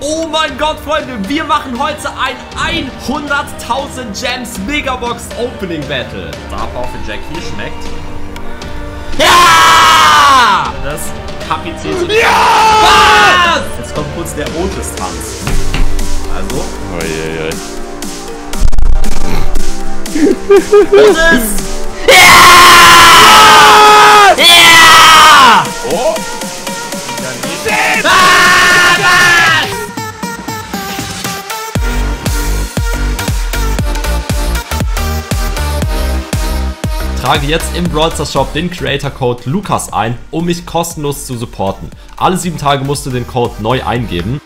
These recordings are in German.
Oh mein Gott, Freunde, wir machen heute ein 100.000 Gems Megabox Opening Battle. Star für Jackie schmeckt. Ja! Das Kapitän. Ja! Was? Jetzt kommt kurz der Otis-Tanz. Also. Uiuiui. Otis! Ja! Ja! Oh! Trage jetzt im Brawl Stars Shop den Creator Code Lukas ein, um mich kostenlos zu supporten. Alle sieben Tage musst du den Code neu eingeben.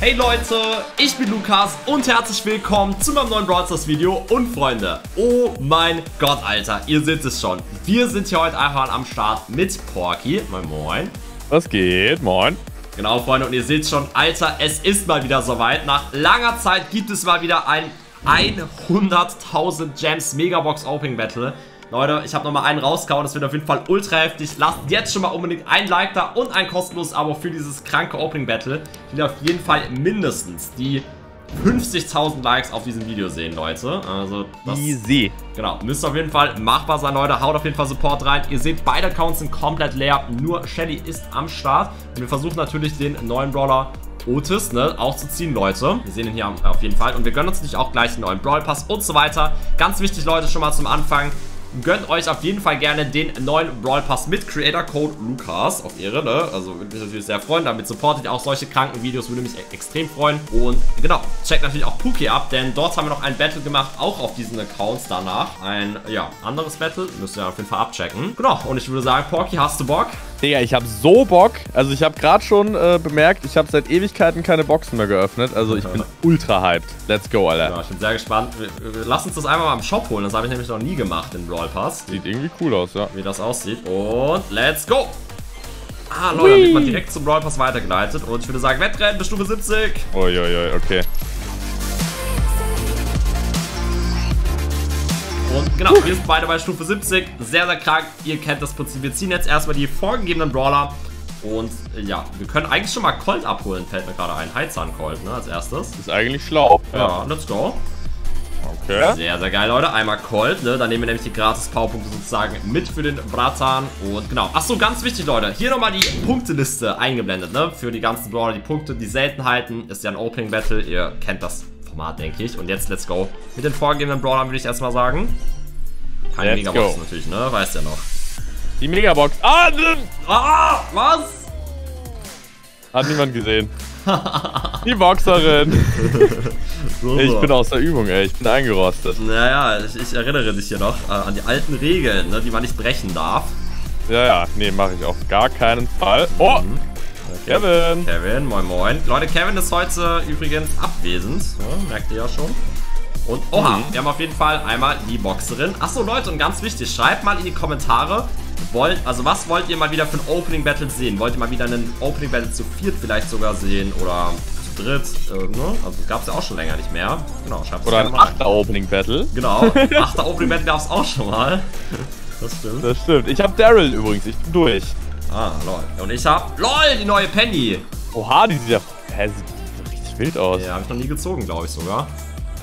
Hey Leute, ich bin Lukas und herzlich willkommen zu meinem neuen Brawl Stars Video. Und Freunde, oh mein Gott, Alter, ihr seht es schon. Wir sind hier heute einfach am Start mit Porky. Moin Moin. Was geht? Moin. Genau, Freunde, und ihr seht schon, Alter, es ist mal wieder soweit. Nach langer Zeit gibt es mal wieder ein 100.000 Gems Megabox Opening Battle. Leute, ich habe nochmal einen rausgehauen, das wird auf jeden Fall ultra heftig. Lasst jetzt schon mal unbedingt ein Like da und ein kostenloses Abo für dieses kranke Opening Battle. Ich will auf jeden Fall mindestens die 50.000 Likes auf diesem Video sehen, Leute. Also, das, Easy. Genau, müsste auf jeden Fall machbar sein, Leute. Haut auf jeden Fall Support rein. Ihr seht, beide Accounts sind komplett leer. Nur Shelly ist am Start. Und wir versuchen natürlich den neuen Brawler Otis, ne, auch zu ziehen, Leute. Wir sehen ihn hier auf jeden Fall. Und wir gönnen uns natürlich auch gleich einen neuen Brawl Pass und so weiter. Ganz wichtig, Leute, schon mal zum Anfang. Gönnt euch auf jeden Fall gerne den neuen Brawl Pass mit Creator Code Lukas auf Ehre, ne? Also würde mich natürlich sehr freuen. Damit supportet ihr auch solche kranken Videos, würde mich e- extrem freuen. Und genau, checkt natürlich auch Puki ab, denn dort haben wir noch ein Battle gemacht, auch auf diesen Accounts danach. Ein, ja, anderes Battle. Müsst ihr auf jeden Fall abchecken. Genau, und ich würde sagen, Porky, hast du Bock? Digga, ich habe so Bock. Also ich habe gerade schon äh, bemerkt, ich habe seit Ewigkeiten keine Boxen mehr geöffnet. Also ich bin ultra hyped. Let's go, Alter. Ja, ich bin sehr gespannt. Lass uns das einmal mal im Shop holen. Das habe ich nämlich noch nie gemacht, den Brawl Pass. Sieht irgendwie cool aus, ja. Wie das aussieht. Und let's go! Ah, Leute, dann wird man direkt zum Brawl Pass weitergeleitet. Und ich würde sagen, Wettrennen bis Stufe 70. Uiuiui, okay. Genau, wir sind beide bei Stufe 70. Sehr, sehr krank. Ihr kennt das Prinzip. Wir ziehen jetzt erstmal die vorgegebenen Brawler. Und äh, ja, wir können eigentlich schon mal Colt abholen, fällt mir gerade ein. Heizahn Colt, ne, als erstes. Ist eigentlich schlau. Ja, let's go. Okay. Sehr, sehr geil, Leute. Einmal Colt, ne? Dann nehmen wir nämlich die gratis Powerpunkte sozusagen mit für den Bratan. Und genau. Achso, ganz wichtig, Leute. Hier nochmal die Punkteliste eingeblendet, ne? Für die ganzen Brawler, die Punkte, die Seltenheiten. Ist ja ein Opening Battle. Ihr kennt das Format, denke ich. Und jetzt let's go. Mit den vorgegebenen Brawlern würde ich erstmal sagen. Keine Let's Megabox go. natürlich, ne? Weißt ja noch. Die Megabox. Ah, ne- Ah, was? hat niemand gesehen. Die Boxerin. Ich bin aus der Übung, ey. Ich bin eingerostet. Naja, ich, ich erinnere dich hier noch äh, an die alten Regeln, ne? Die man nicht brechen darf. Ja, ja. Nee, mache ich auf gar keinen Fall. Oh! Kevin. Kevin, moin moin. Leute, Kevin ist heute übrigens abwesend. Ja, merkt ihr ja schon. Und, oha, Mhm. wir haben auf jeden Fall einmal die Boxerin. Achso, Leute, und ganz wichtig, schreibt mal in die Kommentare, wollt, also was wollt ihr mal wieder für ein Opening Battle sehen? Wollt ihr mal wieder einen Opening Battle zu viert vielleicht sogar sehen oder zu dritt? Äh, ne? Also gab es ja auch schon länger nicht mehr. Genau, schreibt es Oder gerne ein mal achter Opening Battle. Genau, achter Opening Battle gab es auch schon mal. Das stimmt. Das stimmt. Ich habe Daryl übrigens. Ich bin durch. Ah, lol. Und ich hab, lol, die neue Penny. Oha, die sieht ja. Hä, sieht richtig wild aus. Ja, habe ich noch nie gezogen, glaube ich sogar.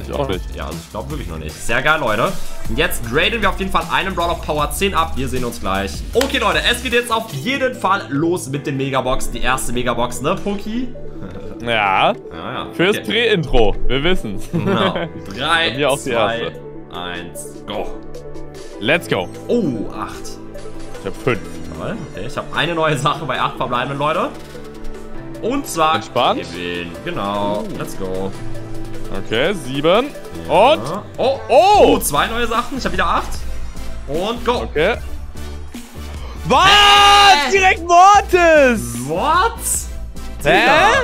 Ich auch nicht. Ja, also ich glaube wirklich noch nicht. Sehr geil, Leute. Und jetzt graden wir auf jeden Fall einen Brawl auf Power 10 ab. Wir sehen uns gleich. Okay, Leute, es geht jetzt auf jeden Fall los mit den Megabox. Die erste Megabox, ne, Poki? Ja. Ja, ja. Fürs Okay. Prä-Intro. Wir wissen's. Genau. 3, mir auch die 2, erste. 1, go. Let's go. Oh, 8. Ich hab fünf. Toll. Okay, ich habe eine neue Sache bei 8 verbleibenden, Leute. Und zwar Entspannt. Kevin. Genau. Let's go. Okay, sieben. Und. Ja. Oh, Oh! oh, zwei neue Sachen. Ich habe wieder 8. Und go. Okay. Was? Direkt Mortis! What? Hä?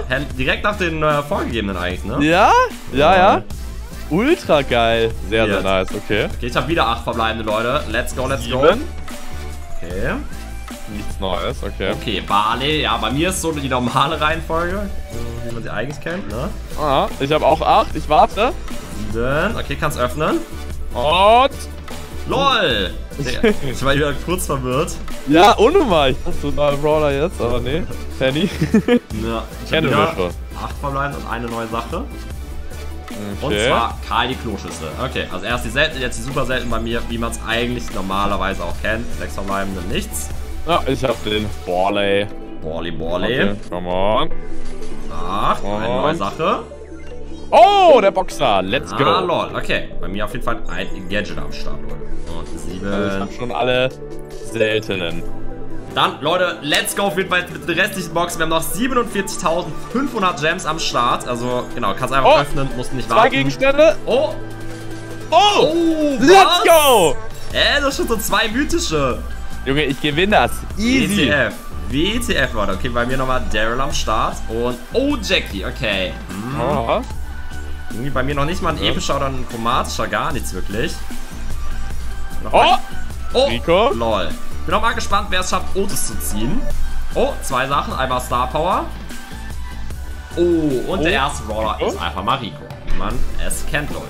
Hä? Direkt nach den äh, vorgegebenen eigentlich, ne? Ja? Ja, Ja. ja. Ultra geil. Sehr, sehr Jetzt. nice. Okay. Okay, ich habe wieder acht verbleibende Leute. Let's go, let's go. Sieben. Okay. Nichts Neues. Okay. Okay, Barley. Ja, bei mir ist so die normale Reihenfolge, wie man sie eigentlich kennt, ne? Ah, ich habe auch acht. Ich warte. Sieben. Okay, kannst öffnen. Und. LOL! Ich war wieder kurz verwirrt. Ja, unnormal. Ich dachte, so neuer Brawler jetzt, aber nee. Penny. Ja, ich Kenne schon. acht verbleiben und eine neue Sache. Und Okay. zwar Karl die Kloschüssel. Okay, also erst die selten, jetzt die super selten bei mir, wie man es eigentlich normalerweise auch kennt. Sechs verbleibende nichts. Ja, ich hab den Barley. Borley, Borley. Okay, come on. Acht, eine neue Sache. Oh, der Boxer. Let's go. Ah, lol. Okay, bei mir auf jeden Fall ein Gadget am Start, Leute. Und sieben. Also ich hab schon alle seltenen. Dann, Leute, let's go auf jeden Fall mit den restlichen Boxen. Wir haben noch 47.500 Gems am Start. Also, genau, kannst einfach Oh, öffnen, musst nicht Zwei warten. Gegenstände. Oh, Oh, oh, let's go. Äh, das sind so zwei mythische. Junge, ich gewinne das. Easy. WTF. WTF, Leute. Okay, bei mir nochmal Daryl am Start. Und, oh, Jackie, okay. Hm. Oh. Irgendwie bei mir noch nicht mal ein Ja. epischer oder ein chromatischer, gar nichts wirklich. Noch Oh, oh, Rico. lol. Bin auch mal gespannt, wer es schafft, Otis zu ziehen. Oh, zwei Sachen. Einmal Star Power. Oh, und Oh, der erste Rico. ist einfach mal Rico. Wie man es kennt, Leute.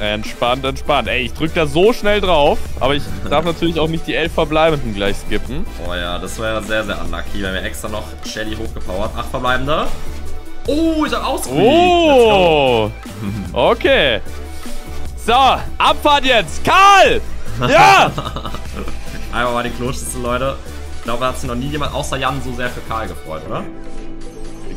Entspannt, entspannt. Ey, ich drück da so schnell drauf, aber ich darf natürlich auch nicht die elf Verbleibenden gleich skippen. Oh ja, das wäre sehr, sehr unlucky. Wir haben ja extra noch Shelly hochgepowert. Acht verbleibende. Oh, ich hab ausgewiesen. Oh, okay. So, Abfahrt jetzt. Karl! Ja! Einmal mal den Kloschüssel, Leute. Ich glaube, da hat sich noch nie jemand außer Jan so sehr für Karl gefreut, oder?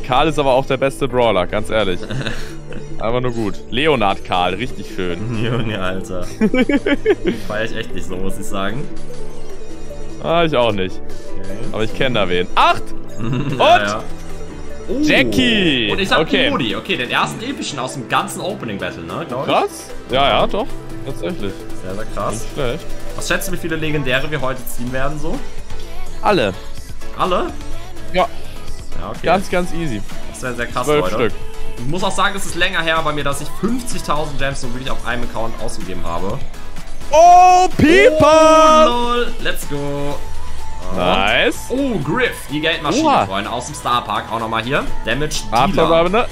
Karl ist aber auch der beste Brawler, ganz ehrlich. Einfach nur gut. Leonard Karl, richtig schön. Junge, Alter. Feier ich echt nicht so, muss ich sagen. Ah, ich auch nicht. Okay. Aber ich kenne da wen. Acht! Und? Oh. Jackie. Und ich hab Okay. okay. Modi. Okay, den ersten epischen aus dem ganzen Opening Battle, ne? Glaub ich. Krass? Ja, ja, doch. Tatsächlich. Sehr, sehr krass. Nicht schlecht. Was schätzt du, wie viele Legendäre wir heute ziehen werden, so? Alle. Alle? Ja, Ja, okay. ganz, ganz easy. das wäre sehr krass, Zwölf Leute. Stück. Ich muss auch sagen, es ist länger her bei mir, dass ich 50.000 Gems so wirklich auf einem Account ausgegeben habe. Oh, People! Oh, lol. Let's go. Nice. Oh, Griff, die Geldmaschine, Oha. Freunde, aus dem Starpark. Auch nochmal hier. Damage Dealer.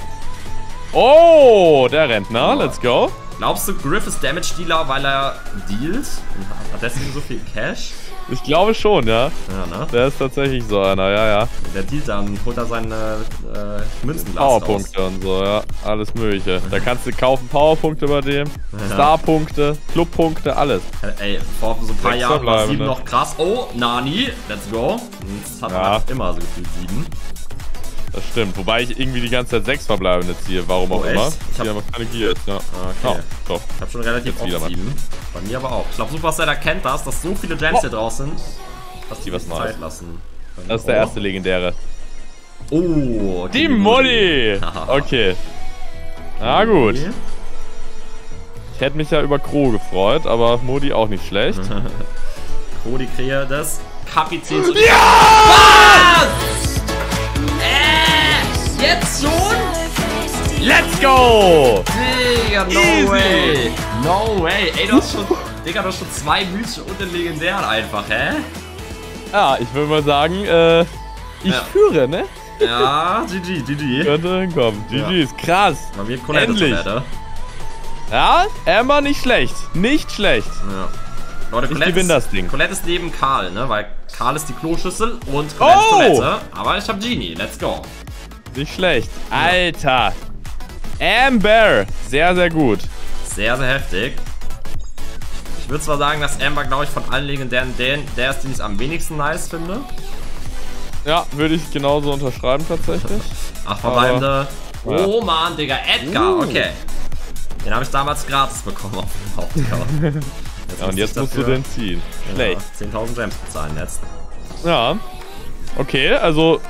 Oh, der Rentner. Let's go. Glaubst du, Griff ist Damage Dealer, weil er dealt? Und hat deswegen so viel Cash? Ich glaube schon, ja. Ja, ne? Der ist tatsächlich so einer, ja, ja. Der dealt dann, holt er seine äh, Münzenglas Powerpunkte und so, ja. Alles mögliche. Da kannst du kaufen Powerpunkte bei dem, Starpunkte, Clubpunkte, alles. raus. Ey, vor so ein paar Jahren war verbleibende. 7 noch krass. Oh, Nani, let's go. Jetzt hat Ja. man immer so gefühlt 7. Das stimmt. Wobei ich irgendwie die ganze Zeit sechs verbleibende ziehe, warum auch Oh, immer. Ich hab- habe aber keine Gears, ja. Okay. Oh, doch. Ich hab schon relativ oft. 7. Bei mir aber auch. Ich glaube, Supercell erkennt das, dass so viele Gems Oh. hier draußen sind, dass die was. Zeit lassen. können. Das ist der erste legendäre. Oh, okay, Die Molly! Okay. Na gut. Ich hätte mich ja über Kro gefreut, aber Modi auch nicht schlecht. Cody Krähe des Kapitäns. Ja! Was? Jetzt schon? Let's go! Digga, no Easy. way. No way. Ey, du hast schon, Digga, du hast schon zwei mythische und den legendären einfach, hä? Ja, ich würde mal sagen, äh, ich Ja. führe, ne? Ja, GG, GG. Könnte hinkommen. Ja. GG ist krass. Bei mir Colette Endlich. Toilette. Ja, Emma nicht schlecht. Nicht schlecht. Ja. Leute, Ich Colette gewinne ist, das Ding. Colette ist neben Karl, ne? Weil Karl ist die Kloschüssel und Colette Oh! ist Toilette. Aber ich hab Genie. Let's go. Nicht schlecht. Alter. Amber. Sehr, sehr gut. Sehr, sehr heftig. Ich würde zwar sagen, dass Amber, glaube ich, von allen legendären den, der ist, den ich am wenigsten nice finde. Ja, würde ich genauso unterschreiben tatsächlich. Ach, verbleibende. Aber- Oh Mann, Digga, Edgar, Uh. okay. Den habe ich damals gratis bekommen auf dem Hauptaccount. Ja, und jetzt musst du den ziehen. Schlecht. Ja, 10.000 Gems bezahlen jetzt. Ja. Okay, also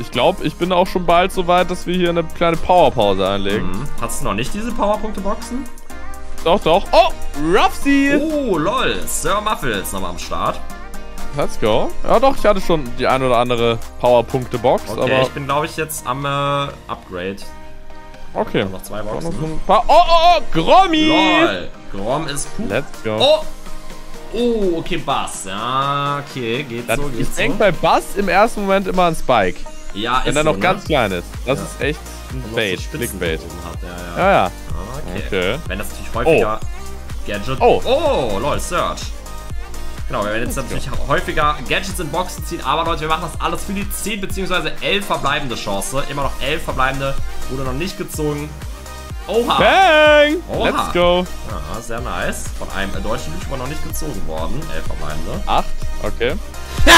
ich glaube, ich bin auch schon bald so weit, dass wir hier eine kleine Powerpause einlegen. Mhm. Hast du noch nicht diese Powerpunkte-Boxen? Doch, doch. Oh, Ruffsy! Oh, lol. Sir Muffles nochmal am Start. Let's go. Ja, doch, ich hatte schon die ein oder andere Powerpunkte-Box, Okay, aber ich bin, glaube ich, jetzt am äh, Upgrade. okay. Noch zwei Noch Boxen. paar- Oh, oh, oh, Grommi! Lol. Grom ist Pup. Let's go. Oh! Oh, okay, Bass. Ja, okay, geht Das, so, ich geht denke so. bei Bass im ersten Moment immer an Spike. Ja, Wenn ist er so, noch ne? ganz klein ist. Das Ja. ist echt ein Bait, Clickbait. Ja, ja. Ja. Ah, Okay. Okay. Wenn das natürlich häufiger Gadget. Oh. Oh, lol, Search. Genau, wir werden jetzt natürlich häufiger Gadgets in Boxen ziehen, aber Leute, wir machen das alles für die 10 bzw. 11 verbleibende Chance. Immer noch 11 verbleibende, wurde noch nicht gezogen. Oha! Bang! Oha. Let's go! Ja, sehr nice. Von einem deutschen YouTuber noch nicht gezogen worden. 11 verbleibende. 8, okay. Ja!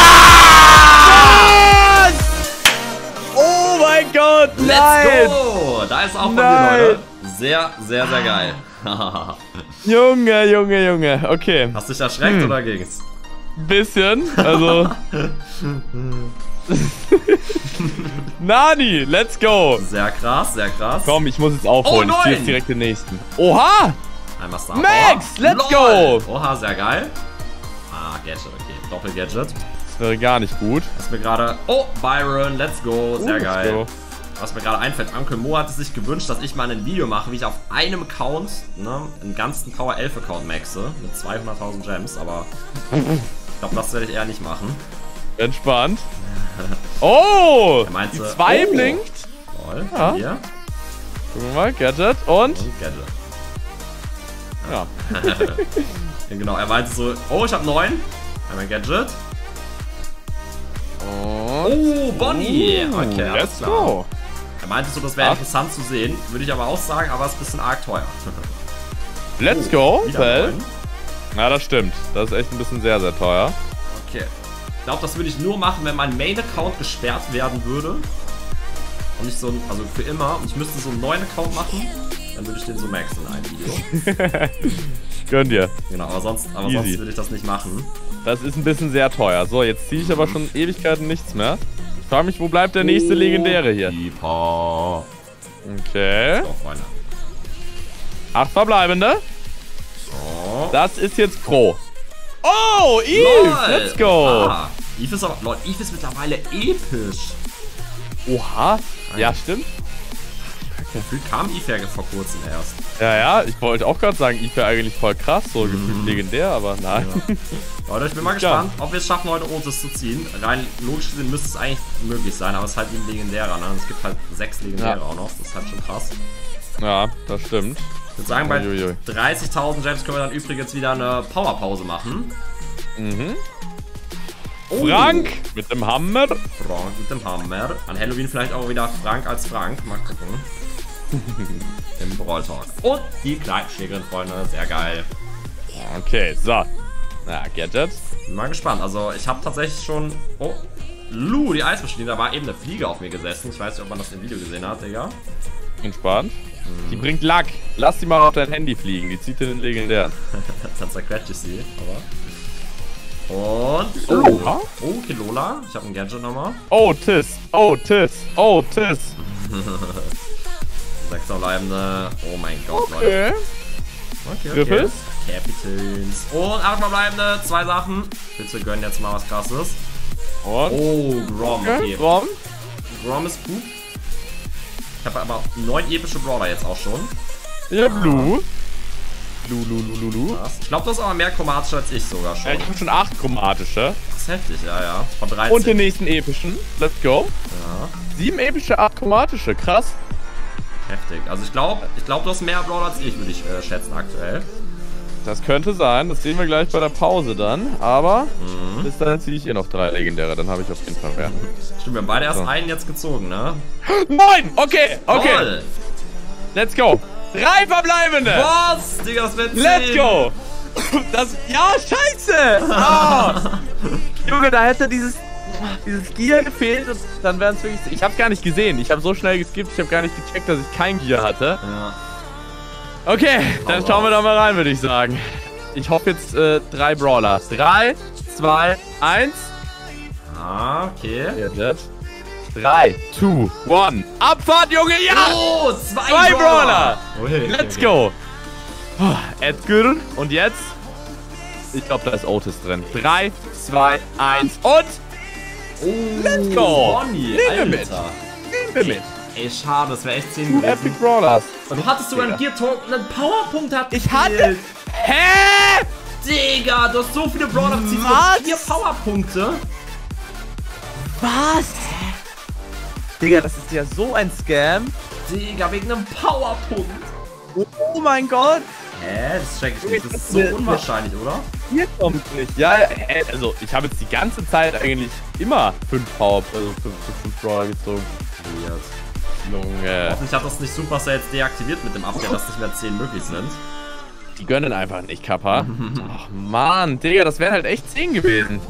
Oh mein Gott, Let's nein! go! Da ist auch von mir, Leute. Sehr, sehr, sehr geil. Junge, Junge, Junge. Okay. Hast du dich erschreckt hm. oder ging's? Bisschen. Also. Nani, let's go. Sehr krass, sehr krass. Komm, ich muss jetzt aufholen. Oh, ich ziehe jetzt direkt den nächsten. Oha! Einmal Star Max, let's Lol. go. Oha, sehr geil. Ah, Gadget, okay. Doppel-Gadget. Das wäre gar nicht gut. Ist mir gerade... Oh, Byron, let's go. Sehr uh, geil. Go was mir gerade einfällt, Uncle Mo hatte sich gewünscht, dass ich mal ein Video mache, wie ich auf einem Account, ne, einen ganzen Power 11 Account maxe, mit 200.000 Gems, aber ich glaube, das werde ich eher nicht machen. Entspannt. Oh! meinte, die 2 oh. blinkt. Toll, ja. hier. Gucken wir mal, Gadget und... und Gadget. Ja. ja. genau, er meinte so, oh, ich habe 9. Einmal Gadget. Und... Oh, Bonnie! Oh, okay, let's go. Er meinte so, das wäre interessant zu sehen. Würde ich aber auch sagen, aber es ist ein bisschen arg teuer. Let's go, Bell. Ja, das stimmt. Das ist echt ein bisschen sehr, sehr teuer. Okay. Ich glaube, das würde ich nur machen, wenn mein Main-Account gesperrt werden würde. Und ich so ein, also für immer. Und ich müsste so einen neuen Account machen. Dann würde ich den so maxen in einem Video. Gönn dir. Genau, aber sonst, aber sonst würde ich das nicht machen. Das ist ein bisschen sehr teuer. So, jetzt ziehe ich aber schon Ewigkeiten nichts mehr. Ich frage mich, wo bleibt der nächste oh, Legendäre hier? Keeper. Okay. Acht verbleibende. So. Das ist jetzt Pro. Oh, Eve, Lol. let's go. Ah, Eve ist aber, Leute, Eve ist mittlerweile episch. Oha, ja, stimmt. Gefühlt kam ja vor kurzem erst. Ja, ja, ich wollte auch gerade sagen, wäre eigentlich voll krass, so gefühlt mhm. legendär, aber nein. Ja. Leute, ich bin mal gespannt, ja. ob wir es schaffen, heute Otis zu ziehen. Rein logisch gesehen müsste es eigentlich möglich sein, aber es ist halt ein legendärer, ne? Es gibt halt sechs legendäre ja. auch noch, das ist halt schon krass. Ja, das stimmt. Ich würde sagen, bei 30.000 Gems können wir dann übrigens wieder eine Powerpause machen. Mhm. Oh. Frank mit dem Hammer. Frank mit dem Hammer. An Halloween vielleicht auch wieder Frank als Frank. Mal gucken. Im Brawl Talk. Und die Kleinschlägerin, Freunde. Sehr geil. Okay, so. Na, Gadget. Bin mal gespannt. Also, ich habe tatsächlich schon... Oh, Lu, die Eismaschine. Da war eben eine Fliege auf mir gesessen. Ich weiß nicht, ob man das im Video gesehen hat, Digga. Entspannt. Hm. Die bringt Lack. Lass die mal auf dein Handy fliegen. Die zieht dir den legendären. Dann zerquetsche ich sie, aber... Und... Oh, oh Kilola. Ich habe ein Gadget nochmal. Oh, Tis. Oh, Tis. Oh, Tis. Sechs verbleibende. Oh mein Gott, okay. Leute. Okay, okay. Capitals. Und acht verbleibende. Zwei Sachen. Bitte gönnen jetzt mal was krasses. Und? Oh, Grom. Okay. Grom. Grom ist gut. Ich habe aber neun epische Brawler jetzt auch schon. Ja, Blue. Blue, Blue, Blue, Blue. Ich glaube, das ist aber mehr chromatische als ich sogar schon. Ja, ich habe schon acht chromatische. Das ist heftig, ja, ja. Von 13. Und den nächsten epischen. Let's go. Ja. Sieben epische, acht chromatische. Krass. Heftig. Also ich glaube, ich glaube, du hast mehr Brawler als ich, würde ich äh, schätzen aktuell. Das könnte sein. Das sehen wir gleich bei der Pause dann. Aber mhm. bis dahin ziehe ich hier noch drei legendäre. Dann habe ich auf jeden Fall mehr. Stimmt, wir haben beide erst so. einen jetzt gezogen, ne? Neun! Okay, okay. Toll. Let's go. Drei verbleibende. Was? Digga, das wird Let's go. Das, ja, scheiße. Oh. Junge, da hätte dieses dieses Gear gefehlt und dann wären es wirklich. Ich hab's gar nicht gesehen. Ich habe so schnell geskippt, ich habe gar nicht gecheckt, dass ich kein Gear hatte. Ja. Okay, dann schauen wir doch mal rein, würde ich sagen. Ich hoffe jetzt äh, drei Brawler. Drei, zwei, eins. Ah, okay. Jetzt. Drei, two, one. Abfahrt, Junge, ja! Oh, zwei, zwei Brawler! Okay, Let's okay. go! Oh, Edgar. Und jetzt? Ich glaube, da ist Otis drin. Drei, zwei, eins und... Oh, Let's go! Bonnie, Nehmen wir mit. Nehmen wir mit. Ey, schade, das wäre echt 10 gewesen. Epic Brawlers. Du hattest sogar einen Gear Talk einen Powerpunkt hat. Ich hatte. Hä? Digga, du hast so viele Brawler gezogen. Du vier Powerpunkte. Was? Digga, das ist ja so ein Scam. Digga, wegen einem Powerpunkt. Oh mein Gott. Hä? Das check ich nicht. Das ist so unwahrscheinlich, oder? Hier kommt nicht. Ja, äh, also ich habe jetzt die ganze Zeit eigentlich immer 5 Haupt, also 5 Brawler gezogen. Weird. Junge. Hoffentlich hat das nicht Supercell jetzt deaktiviert mit dem Update, dass nicht mehr 10 möglich sind. Die gönnen einfach nicht, Kappa. Ach man, Digga, das wären halt echt 10 gewesen.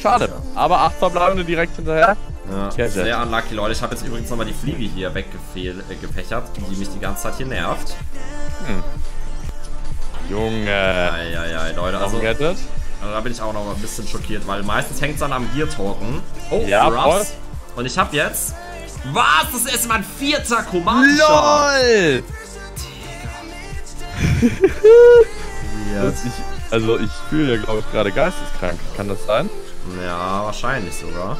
Schade. Aber 8 verbleibende direkt hinterher. Ja, Gadget. sehr unlucky, Leute. Ich habe jetzt übrigens nochmal die Fliege hier weggefächert, die mich die ganze Zeit hier nervt. Junge. Eieiei, Leute. Also, Also, da bin ich auch noch ein bisschen schockiert, weil meistens hängt es dann am Gear-Token. Oh, Ja, Ruffs. Und ich habe jetzt... Was? Das ist mein vierter Kommando-Shot. LOL! Das ich, also ich fühle ja, glaube ich, gerade geisteskrank. Kann das sein? Ja, wahrscheinlich sogar.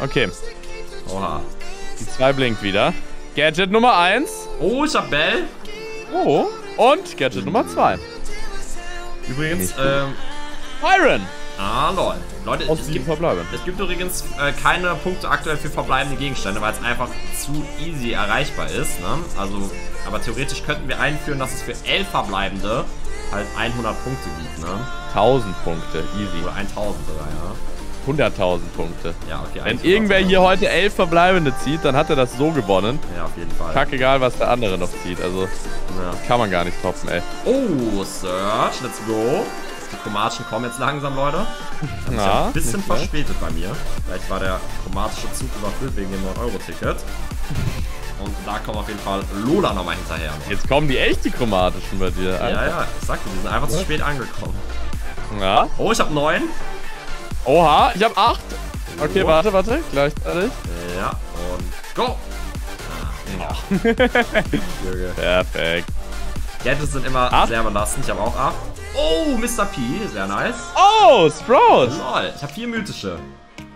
Okay, Oha. die 2 blinkt wieder. Gadget Nummer 1. Oh, ich hab Bell. Oh. Und Gadget Nummer 2. Übrigens, ähm... Iron. Ah, lol. Leute, Aus es 7 gibt, verbleiben. es gibt übrigens äh, keine Punkte aktuell für verbleibende Gegenstände, weil es einfach zu easy erreichbar ist. Ne? Also, aber theoretisch könnten wir einführen, dass es für 11 verbleibende halt 100 Punkte gibt, ne? 1000 Punkte. Easy. Oder 1000 sogar, ja. 100.000 Punkte. Ja, okay. Wenn 100 irgendwer hier heute 11 verbleibende zieht, dann hat er das so gewonnen. Ja, auf jeden Fall. Kackegal, was der andere noch zieht. Also Ja. kann man gar nicht toppen, ey. Oh, Search, let's go. Die chromatischen kommen jetzt langsam, Leute. Das ist ja ein bisschen verspätet bei mir. Vielleicht war der chromatische Zug überfüllt wegen dem 9-Euro-Ticket. Und da kommt auf jeden Fall Lola nochmal hinterher. Jetzt kommen die echten chromatischen bei dir. Ja, ja, ich sagte, die sind einfach zu spät angekommen. ja. Oh, ich habe 9. Oha, ich hab 8. Okay, Oh. warte, warte. Gleichzeitig. Ja, und go. Junge. Perfekt. Gadgets sind immer Acht. sehr belastend. Ich habe auch 8. Oh, Mr. P, sehr nice. Oh, Sprout. Lol, ich habe vier mythische.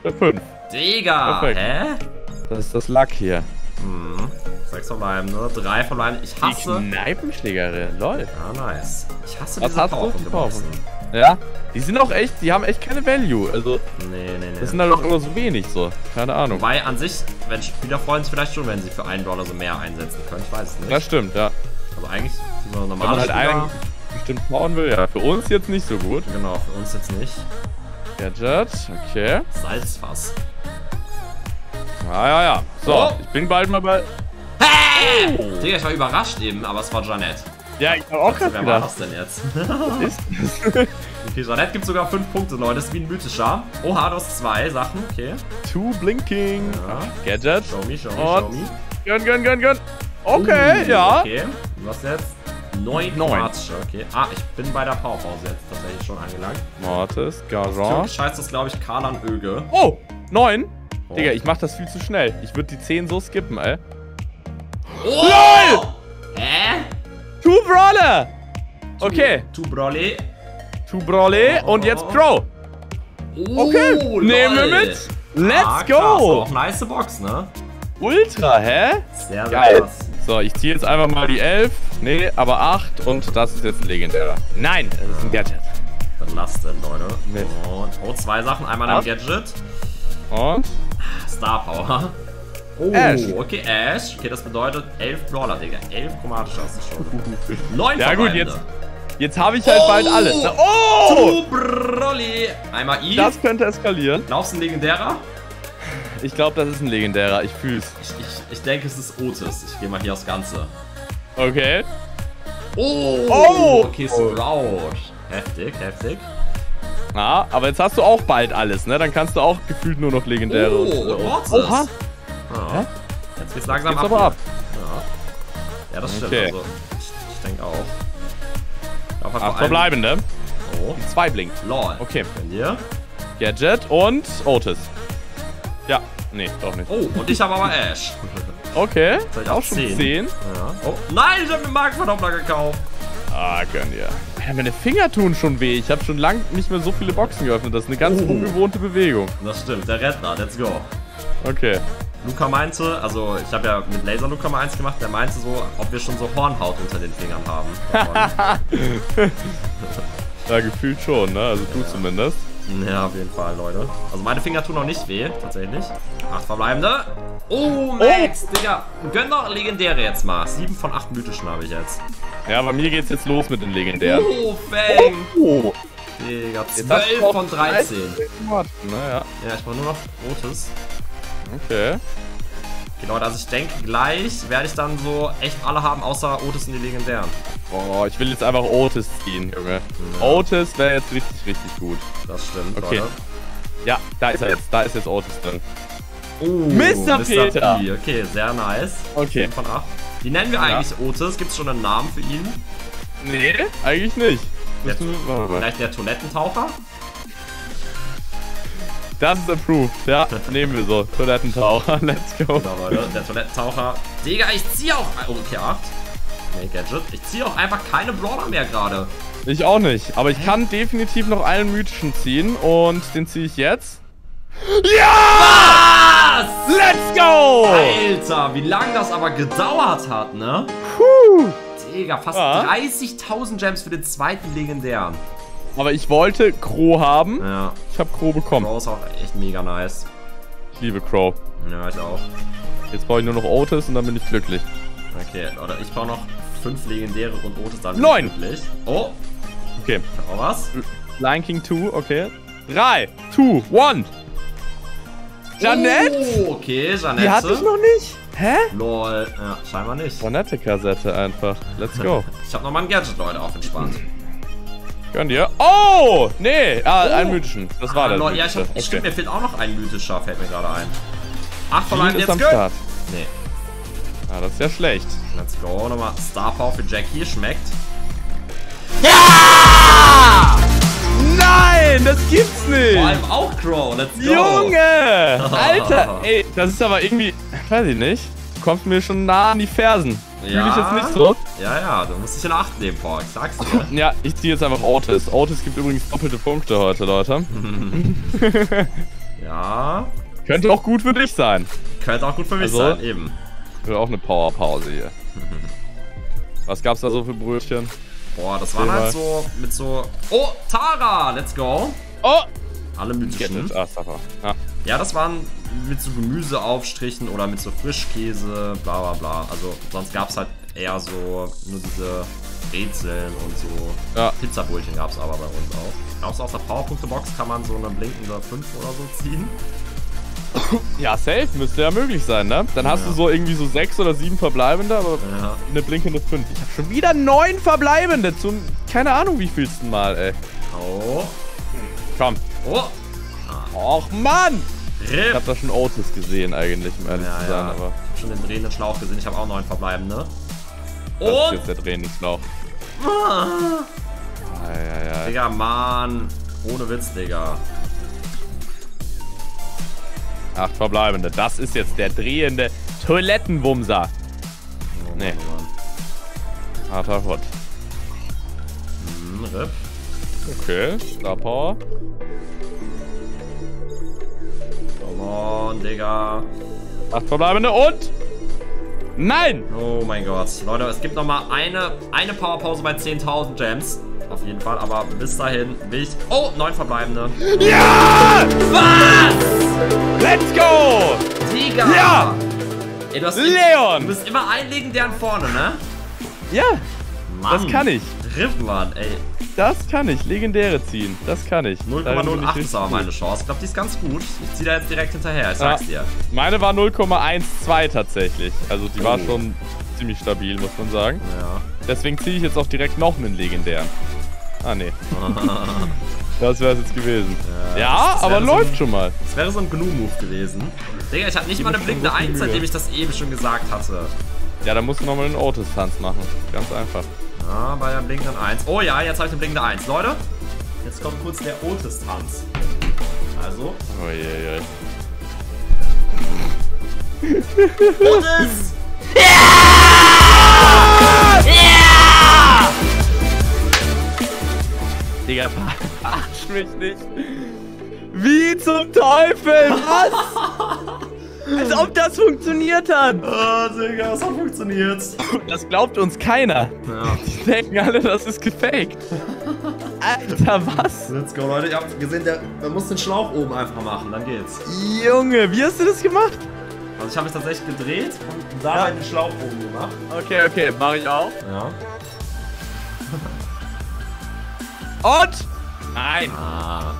5. Digga, Perfekt. hä? Das ist das Luck hier. Hm. Sechs verbleiben, ne? Drei verbleiben. Ich Die hasse. Kneipenschlägerin, lol. Ja, nice. Ich hasse Was diese hast Ja, die sind auch echt, die haben echt keine Value. Also, Nee, nee, nee. das sind halt auch immer so wenig so. Keine Ahnung. Wobei an sich, wenn Spieler freuen sich vielleicht schon, wenn sie für einen Dollar so mehr einsetzen können. Ich weiß es nicht. Das stimmt, ja. Also eigentlich für so Wenn normale man halt Spieler. einen bestimmt bauen will, ja. Für uns jetzt nicht so gut. Genau, für uns jetzt nicht. Gadget, okay. Salzfass. Ja, ja, ja. So, Oh. ich bin bald mal bei... Digga, ich war überrascht eben, aber es war Janette. Ja, ich hab auch Wer gerade war gedacht. das denn jetzt? Was ist das? Okay, Janette gibt sogar 5 Punkte, Leute. Das ist wie ein mythischer. Oha, du hast zwei Sachen. Okay. Two Blinking. Ja. Gadget. Show me, show me, Und- show me. Gönn, gönn, gönn, gönn. Okay, Uh, ja. Okay. Du hast jetzt neun Neun. Okay. Ah, ich bin bei der Powerpause jetzt tatsächlich schon angelangt. Mortis, Garant. Türkisch heißt das, glaube ich, Karlan Öge. Oh, neun. Oh. Digga, ich mach das viel zu schnell. Ich würde die 10 so skippen, ey. Oh! LOL! Hä? Two Brawler. Okay, Tu Broly. Two Brawler und jetzt Crow. Oh, Okay, lol. nehmen wir mit. Let's ah, go. Auch nice Box, ne? Ultra, hä? Sehr, Geil. krass. So, ich ziehe jetzt einfach mal die 11. Nee, aber 8 und das ist jetzt ein legendärer. Nein, das ist ein Gadget. Denn, Leute. Mit. Und, oh, zwei Sachen. Einmal ein? Gadget. Und? Star Power. Oh, Ash. okay, Ash. Okay, das bedeutet 11 Brawler, Digga. 11 chromatische hast du schon. 9 Ja gut, jetzt, jetzt habe ich halt bald Oh! alles. Ne? Oh! Tu Broly. Einmal I. Das könnte eskalieren. Glaubst du ein legendärer? Ich glaube, das ist ein legendärer. Ich fühl's. Ich, ich, ich denke, es ist Otis. Ich gehe mal hier aufs Ganze. Okay. Oh! Oh! Okay, Sprout. Heftig, heftig. Ja, aber jetzt hast du auch bald alles, ne? Dann kannst du auch gefühlt nur noch legendäre. Oh, und- und Mortis. Oha. Ja. Jetzt geht's langsam Geht's ab. ab. Ja. ja, das stimmt. Okay. Also, ich, ich denke auch. Acht allem- verbleibende. Oh, Zwei blinkt. lol. Okay. Dir. Gadget und Otis. Ja, nee, doch nicht. Oh, und ich habe aber Ash. Okay, Soll ich auch schon zehn? 10. Ja. Oh, nein, ich habe mir Markenverdoppler gekauft. Ah, gönn dir. Ja, meine Finger tun schon weh. Ich habe schon lange nicht mehr so viele Boxen geöffnet. Das ist eine ganz Oh. ungewohnte Bewegung. Das stimmt, der Rentner, let's go. Okay. Luca meinte, also ich habe ja mit Laser Luca mal eins gemacht, der meinte so, ob wir schon so Hornhaut unter den Fingern haben. Ja, gefühlt schon, ne? Also du zumindest. ja, auf jeden Fall, Leute. Also meine Finger tun noch nicht weh, tatsächlich. Acht verbleibende. Oh, Max, Digga. Gönn doch Legendäre jetzt mal. Sieben von acht mythischen habe ich jetzt. Ja, bei mir geht's jetzt los mit den legendären. Oh, Fang! Oh. Digga, Jetzt hast 12 du auch von 13. Naja, Ja, ich brauche nur noch rotes. Okay. Leute, also ich denke, gleich werde ich dann so echt alle haben, außer Otis und die Legendären. Oh, ich will jetzt einfach Otis ziehen, Junge. Otis wäre jetzt richtig, richtig gut. Das stimmt, Okay. Leute. Ja, da ist er jetzt. Da ist jetzt Otis drin. Oh, Mr. Peter. P. Okay, sehr nice. Okay. 10 von 8. Wie nennen wir Ja. eigentlich Otis? Gibt es schon einen Namen für ihn? Nee, eigentlich nicht. Der, vielleicht der Toilettentaucher? Das ist approved. Ja, nehmen wir so. Toilettentaucher. Let's go. Genau, Leute. Der Toilettentaucher. Digga, ich ziehe auch... Oh, okay, 8. Nee, Gadget. Ich ziehe auch einfach keine Brawler mehr gerade. Ich auch nicht. Aber ich kann definitiv noch einen mythischen ziehen. Und den ziehe ich jetzt. Ja! Was? Let's go! Alter, wie lange das aber gedauert hat, ne? Puh. Digga, fast Ja. 30.000 Gems für den zweiten Legendären. Aber ich wollte Crow haben. Ja, Ich habe Crow bekommen. Crow ist auch echt mega nice. Ich liebe Crow. Ja, ich auch. Jetzt brauche ich nur noch Otis und dann bin ich glücklich. Okay, Leute, ich brauche noch 5 Legendäre und Otis dann. Neun. Wirklich. Oh, Okay. auch was? Lion King 2, okay. 3, 2, 1. Janette? Oh, okay, Janette. Die hatte ich noch nicht. Hä? Lol, ja, scheinbar nicht. Janette-Kassette einfach. Let's go. Ich habe nochmal ein Gadget, Leute, auf entspannt. Gönn dir. Oh! Nee, ah, Oh. ein mythischen. Das war Ah, der ja, ich hab, stimmt, mir fehlt auch noch ein mythischer, fällt mir gerade ein. Acht von einem jetzt am. Start. Nee, Ah, das ist ja schlecht. let's go. Nochmal Star Power für Jackie, schmeckt. Nein, das gibt's nicht. Vor allem auch Crow, let's go. Junge! Alter, ey, das ist aber irgendwie, weiß ich nicht, kommt mir schon nah an die Fersen. Fühle ich jetzt nicht so. Ja, ja, du musst dich in Acht nehmen, Paul, ich sag's dir. Ja, ich ziehe jetzt einfach Otis. Otis gibt übrigens doppelte Punkte heute, Leute. ja, Könnte auch gut für dich sein. könnte auch gut für mich Also? sein, eben. Ich will auch eine Powerpause hier. Was gab's da so für Brötchen? Boah, das waren halt so mit so... Oh, Tara, let's go. Oh! Alle mythischen. Ah. Ja. Ja, das waren mit so Gemüseaufstrichen oder mit so Frischkäse, bla bla bla. Also sonst gab es halt eher so nur diese Rätseln und so. Ja. Pizzabrötchen gab es aber bei uns auch. Glaubst du, aus der Powerpunkte-Box kann man so eine blinkende 5 oder so ziehen? ja, safe müsste ja möglich sein, ne? Dann hast Ja. du so irgendwie so sechs oder sieben Verbleibende, aber Ja. eine blinkende fünf. Ich habe schon wieder neun Verbleibende zum, keine Ahnung wie vielsten Mal, ey. Oh. Komm. Oh. Och, Mann! Ich habe da schon Otis gesehen eigentlich, um ehrlich Ja, zu ja. sein, aber Ich hab schon den drehenden Schlauch gesehen. Ich habe auch neun verbleibende. das ist Und. jetzt der drehende Schlauch. Ah. Ja, ja, ja. Digga, Mann. Ohne Witz, Digga. Acht Verbleibende. Das ist jetzt der drehende Toilettenwumser. Oh, Nee. Mann, Harter Hot. Hm, Rip. Okay, Star Power. Come on, Digga. Acht Verbleibende und... Nein! Oh mein Gott. Leute, es gibt nochmal eine, eine Powerpause bei 10.000 Gems. Auf jeden Fall, aber bis dahin will ich... Oh, neun verbleibende. Ja! Was? Let's go! Digga! Ja! Ey, du. Leon! Du bist immer ein legendären vorne, ne? Ja, Mann. das kann ich. Riff, Mann, ey. Das kann ich. Legendäre ziehen. Das kann ich. Da bin ich 0,08 richtig ist aber meine Chance. Ich glaube, die ist ganz gut. Ich zieh da jetzt direkt hinterher, ich Ja. sag's dir. Meine war 0,12 tatsächlich. Also die war Oh. schon ziemlich stabil, muss man sagen. Ja. Deswegen ziehe ich jetzt auch direkt noch einen legendären. Ah, nee. das wäre es jetzt gewesen. Ja, Ja, das aber wäre so läuft ein- schon mal. Das wäre so ein Gnu-Move gewesen. Digga, ich hatte nicht mal eine blinkende schon so viel 1, Mühe. seitdem ich das eben schon gesagt hatte. Ja, dann musst du nochmal einen Otis-Tanz machen. Ganz einfach. Ja, bei der blinkenden 1. Oh ja, jetzt habe ich eine blinkende 1. Leute, jetzt kommt kurz der Otis-Tanz. Also, Oh je, je. Otis! Digga, verarsch mich nicht. Wie zum Teufel? Was? Als ob das funktioniert hat. Ah, Digga, das hat funktioniert. Das glaubt uns keiner. Ja, Die denken alle, das ist gefaked. Alter, was? let's go, Leute. Ihr habt gesehen, der, man muss den Schlauch oben einfach machen, dann geht's. Junge, wie hast du das gemacht? Also ich habe mich tatsächlich gedreht und dabei Ja. den Schlauch oben gemacht. Okay, okay, mache ich auch. Ja. Und? Nein. Ah,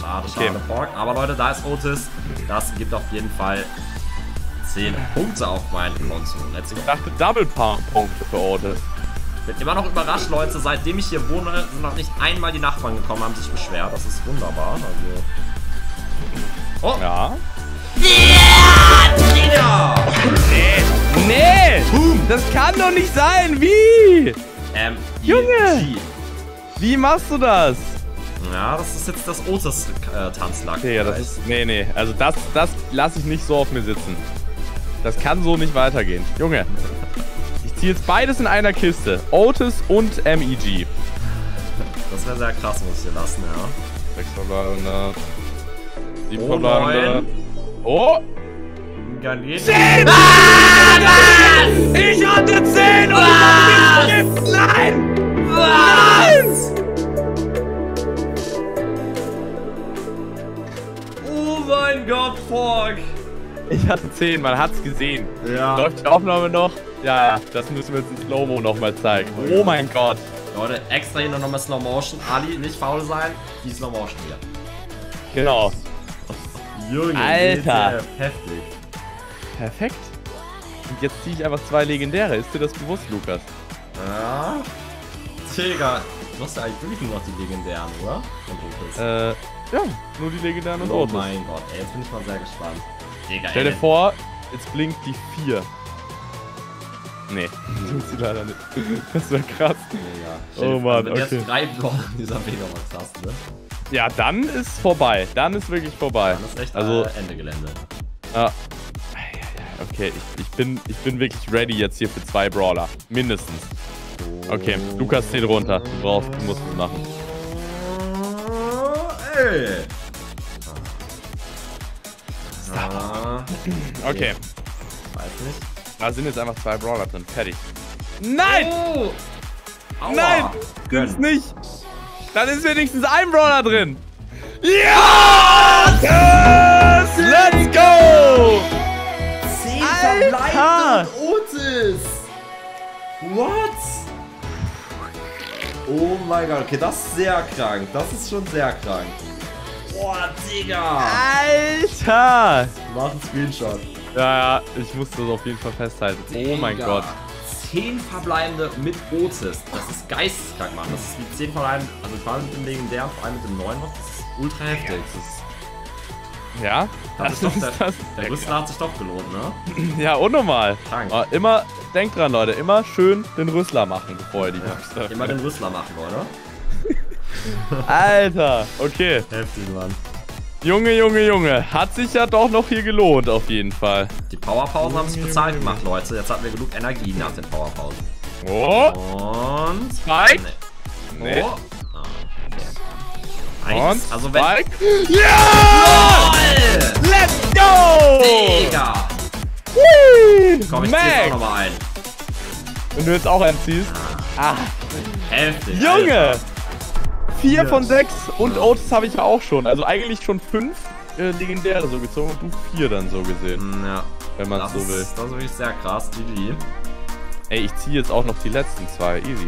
schade, Okay. schade, Borg. Aber Leute, da ist Otis. Das gibt auf jeden Fall 10 Punkte auf meinen Konto. Let's. Ich dachte Double Punkte für Otis. Bin immer noch überrascht, Leute. Seitdem ich hier wohne, sind noch nicht einmal die Nachbarn gekommen, haben sich beschwert. Das ist wunderbar. Also. Oh, Ja. Digga! Nee! Das kann doch nicht sein! Wie? Ähm, Junge! EG. Wie machst du das? Ja, das ist jetzt das Otis-Tanzlack. Digga, das ist. Nee, nee. Also das, das lasse ich nicht so auf mir sitzen. Das kann so nicht weitergehen. Junge. Ich ziehe jetzt beides in einer Kiste. Otis und MEG. Das wäre sehr krass, muss ich dir lassen, ja. Sechs verbleibende. Sieben Oh, verbleibende. Oh! Garnier. Ich hatte 10 und Nein! Was? Oh mein Gott, Fork. Ich hatte 10, man hat's gesehen. Ja. Läuft die Aufnahme noch? Ja, das müssen wir jetzt in Slow-Mo nochmal zeigen. Oh mein Gott. Leute, extra hier noch nochmal Slow Motion. Ali, nicht faul sein. Die Slow Motion hier. Genau. Junge, Alter. Heftig. Perfekt. Und jetzt ziehe ich einfach zwei Legendäre. Ist dir das bewusst, Lukas? Ja. Digga, du hast ja eigentlich wirklich nur noch die legendären, oder? Äh, ja, nur die Legendären und oh Otis. mein Gott, ey, jetzt bin ich mal sehr gespannt. Digga, Stell dir vor, jetzt blinkt die 4. Nee, tut sie leider nicht. Das wäre krass. Oh Stell dir vor, Mann, wenn okay. jetzt drei Brawler in dieser Megabox hast, ne? Ja, dann ist vorbei. Dann ist wirklich vorbei. Dann ist echt Also, äh, Ende Gelände. ja. Okay, ich, ich, bin, ich bin wirklich ready jetzt hier für zwei Brawler. Mindestens. Okay, Lukas zählt runter. Du brauchst, du musst es machen. Oh, ey. Ah, Okay, weiß nicht. da sind jetzt einfach zwei Brawler drin. Fertig. Nein! Oh! Aua. Nein! Gönn. Ist nicht! Dann ist wenigstens ein Brawler drin! Ja! Yes! Let's go! 10 Alter! Otis! What? Oh mein Gott, okay, das ist sehr krank. Das ist schon sehr krank. Boah, Digga! Alter! Mach einen Screenshot. Ja, ja, ich muss das auf jeden Fall festhalten. Oh mein Digga. Gott. 10 verbleibende mit Otis. Das ist geisteskrank, Mann. Das ist wie 10 verbleibende, also vor allem mit dem legendären, vor allem mit dem neuen noch. Das ist ultra heftig. Das ist, Ja? das ist doch, der, das. der hat sich doch gelohnt, ne? Ja, unnormal. Krank. Aber immer, denkt dran, Leute, immer schön den Rüssler machen, bevor ihr die Box Immer den Rüstler machen, Leute. Alter, okay. Heftig, Mann. Junge, Junge, Junge. Hat sich ja doch noch hier gelohnt, auf jeden Fall. Die Powerpausen haben sich bezahlt gemacht, Leute. Jetzt hatten wir genug Energie nach den Powerpausen. Oh, Und. Spike. Nee. Nee. Oh. Ah, okay. Und, also wenn. Spike. Ja! LOL! Let's go! Digga! Whee! Komm, ich zieh auch nochmal ein. Wenn du jetzt auch einziehst. Ah, Heftig. Junge! Alter. Vier Ja. von sechs und Otis habe ich ja auch schon. Also eigentlich schon fünf äh, legendäre so gezogen und du vier dann so gesehen, Hm, Ja. wenn man Das, es so will. ist, das ist wirklich sehr krass. GG. Ey, ich ziehe jetzt auch noch die letzten zwei. Easy.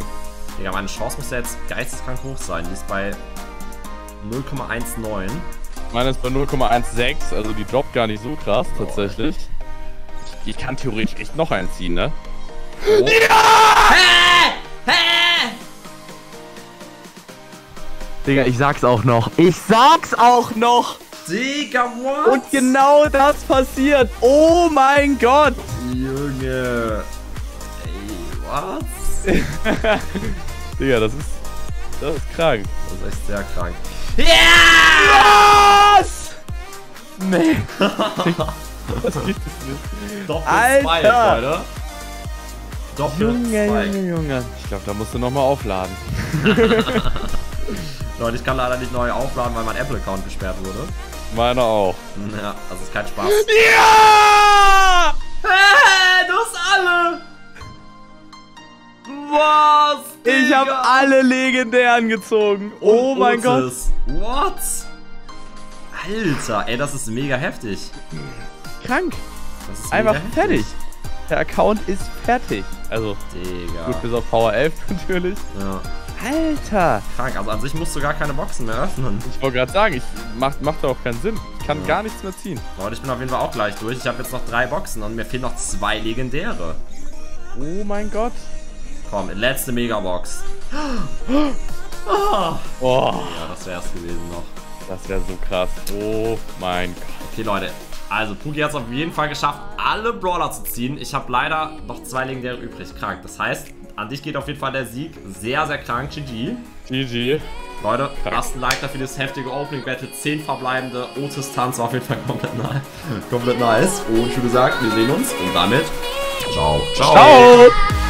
Digga, meine Chance muss ja jetzt geisteskrank hoch sein. Die ist bei 0,19. Meine ist bei 0,16, also die droppt gar nicht so krass tatsächlich. Ich, ich kann theoretisch echt noch einen ziehen, ne? Oh. Hä? Hä? Digga, ich sag's auch noch. Ich sag's auch noch! Digga, what? Und genau das passiert! Oh mein Gott! Junge. Ey, was? Digga, das ist. Das ist krank. Das ist echt sehr krank. Was? Nee. das gibt es nicht. Doppel Alter. Spike, Leute. Doppel Junge, Spike. Junge, Junge. Ich glaube, da musst du nochmal aufladen. Leute, ich kann leider nicht neu aufladen, weil mein Apple-Account gesperrt wurde. Meiner auch. Ja, das ist kein Spaß. Ja! Hä, du hast alle! Was? Ich habe alle legendären gezogen. Oh mein Gott. What? Alter, ey, das ist mega heftig. Krank. Das ist Einfach heftig. fertig. Der Account ist fertig. Also, Digga. gut, bis auf Power 11 natürlich. Ja. Alter. Krank, also an sich musst du gar keine Boxen mehr öffnen. Ich wollte gerade sagen, ich macht, macht doch auch keinen Sinn. Ich kann ja. gar nichts mehr ziehen. Leute, ich bin auf jeden Fall auch gleich durch. Ich habe jetzt noch drei Boxen und mir fehlen noch zwei legendäre. Oh mein Gott. Komm, letzte Megabox. Oh. oh. Ja, das wäre es gewesen noch. Das wäre so krass. Oh mein Gott. Okay, Leute. Also, Pugi hat es auf jeden Fall geschafft, alle Brawler zu ziehen. Ich habe leider noch zwei legendäre übrig. Krank. Das heißt, an dich geht auf jeden Fall der Sieg. Sehr, sehr krank. GG. GG. Leute, krank. lasst ein Like dafür das heftige Opening Battle. 10 verbleibende Otis-Tanz war auf jeden Fall komplett, nice. komplett nice. Und wie gesagt, wir sehen uns. Und damit, ciao. Ciao. ciao.